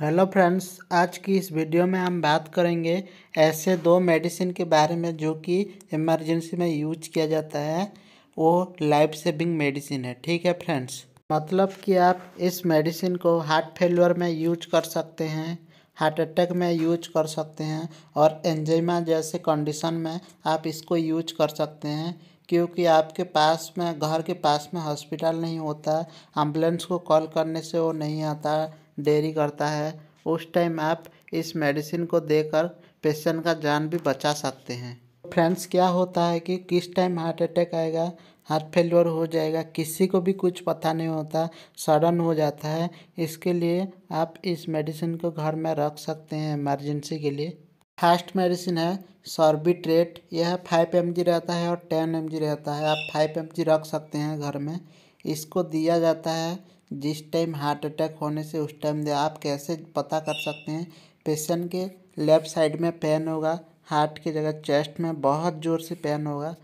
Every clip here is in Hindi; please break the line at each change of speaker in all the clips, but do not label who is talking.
हेलो फ्रेंड्स आज की इस वीडियो में हम बात करेंगे ऐसे दो मेडिसिन के बारे में जो कि इमरजेंसी में यूज़ किया जाता है। वो लाइफ सेविंग मेडिसिन है, ठीक है फ्रेंड्स मतलब कि आप इस मेडिसिन को हार्ट फेलियर में यूज़ कर सकते हैं हार्ट अटैक में यूज़ कर सकते हैं और एंजाइमा जैसे कंडीशन में आप इसको यूज़ कर सकते हैं। क्योंकि आपके पास में, घर के पास में हॉस्पिटल नहीं होता एंबुलेंस को कॉल करने से वो नहीं आता देरी करता है। उस टाइम आप इस मेडिसिन को देकर पेशेंट का जान भी बचा सकते हैं। फ्रेंड्स, क्या होता है कि किस टाइम हार्ट अटैक आएगा, हार्ट फेलियर हो जाएगा, किसी को भी कुछ पता नहीं होता, सडन हो जाता है। इसके लिए आप इस मेडिसिन को घर में रख सकते हैं इमरजेंसी के लिए। फ़र्स्ट मेडिसिन है, सॉर्बिट्रेट, यह फाइव एम रहता है और टेन एम रहता है। आप फाइव एम रख सकते हैं घर में। इसको दिया जाता है जिस टाइम हार्ट अटैक होने से उस टाइम दे आप कैसे पता कर सकते हैं? पेशेंट के लेफ़्ट साइड में पेन होगा, हार्ट की जगह चेस्ट में बहुत ज़ोर से पेन होगा,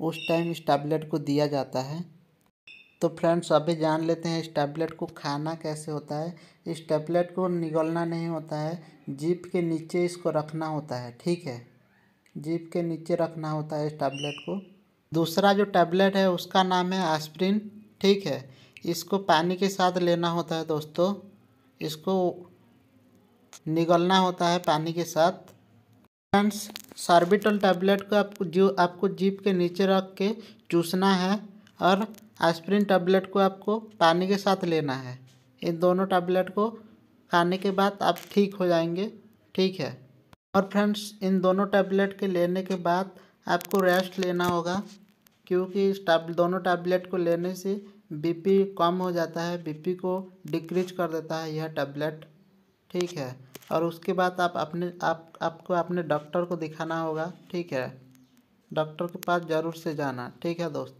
उस टाइम इस टैबलेट को दिया जाता है। तो फ्रेंड्स अभी जान लेते हैं इस टैबलेट को खाना कैसे होता है। इस टैबलेट को निगलना नहीं होता है, जीप के नीचे इसको रखना होता है, ठीक है? जीप के नीचे रखना होता है इस टैबलेट को। दूसरा जो टैबलेट है, उसका नाम है एस्प्रिन ठीक है? इसको पानी के साथ लेना होता है दोस्तों। इसको निगलना होता है पानी के साथ। फ्रेंड्स सार्बिटल टैबलेट को आपको जो आपको जीप के नीचे रख के चूसना है और एस्प्रिन टैबलेट को आपको पानी के साथ लेना है। इन दोनों टैबलेट को खाने के बाद आप ठीक हो जाएँगे, ठीक है। और फ्रेंड्स इन दोनों टैबलेट के लेने के बाद आपको रेस्ट लेना होगा, क्योंकि इस टैब दोनों टैबलेट को लेने से बीपी कम हो जाता है, बीपी को डिक्रीज कर देता है यह टैबलेट, ठीक है? और उसके बाद आप अपने, आप, आपको अपने डॉक्टर को दिखाना होगा, ठीक है? डॉक्टर के पास ज़रूर से जाना, ठीक है दोस्त?